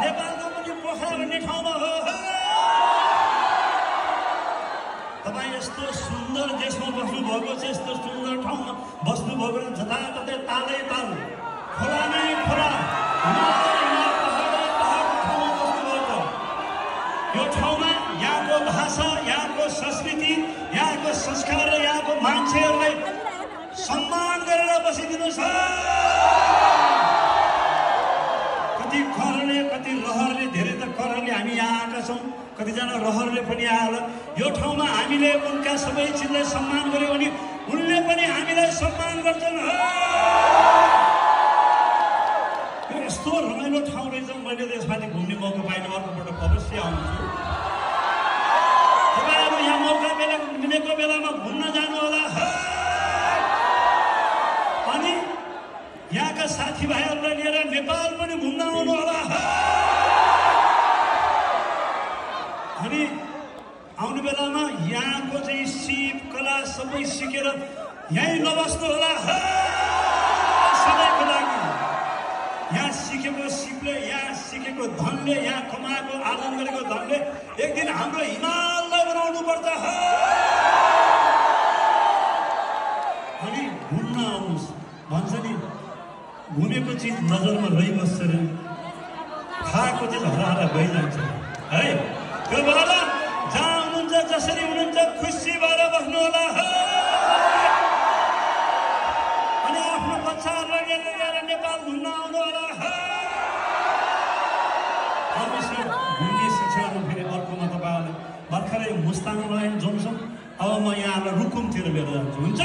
नेपालको पनि पोखरा भन्ने ठाउँमा हो तपाईँ यस्तो सुन्दर देशमा बस्नुभएको छ यस्तो सुन्दर ठाउँमा बस्नुभएको जताततै तालै ताल खोला नै खोला यो ठाउँमा यहाँको भाषा यहाँको संस्कृति यहाँको संस्कार र यहाँको मान्छेहरूलाई सम्मान गरेर बसिदिनुहोस्। आएका छौँ। कतिजना रहरले पनि आएर यो ठाउँमा हामीले उनका सबै चिजलाई सम्मान गर्यो भने उनले पनि हामीलाई सम्मान गर्छन्। यो यस्तो रमाइलो ठाउँ रहेछ। मैले त घुम्ने मौका पाइनँ। अर्कोपल्ट अवश्य आउँछु। तपाईँहरू यहाँ मौका बेला मिलेको बेलामा घुम्न जानु होला। अनि यहाँका साथीभाइहरूलाई लिएर नेपाल पनि घुम्न आउनु होला अनि आउने बेलामा यहाँको चाहिँ सिप कला सबै सिकेर यहीँ नबस्नु होला। सबैको लागि। यहाँ सिकेको सिपले यहाँ सिकेको धनले यहाँ कमाएको आर्जन गरेको धनले एक दिन हाम्रो हिमाललाई बनाउनु पर्छ। अनि घुम्न आउनुहोस्। भन्छ नि घुमेको चिज नजरमा रहिबस्छ रे। खाएको चिज हराएर गइजान्छ। है? त्यो भर्खरै मुस्ताङ रयन जोनसन अब म यहाँहरूलाई रुकुमतिर लिएर जान्छु। हुन्छ?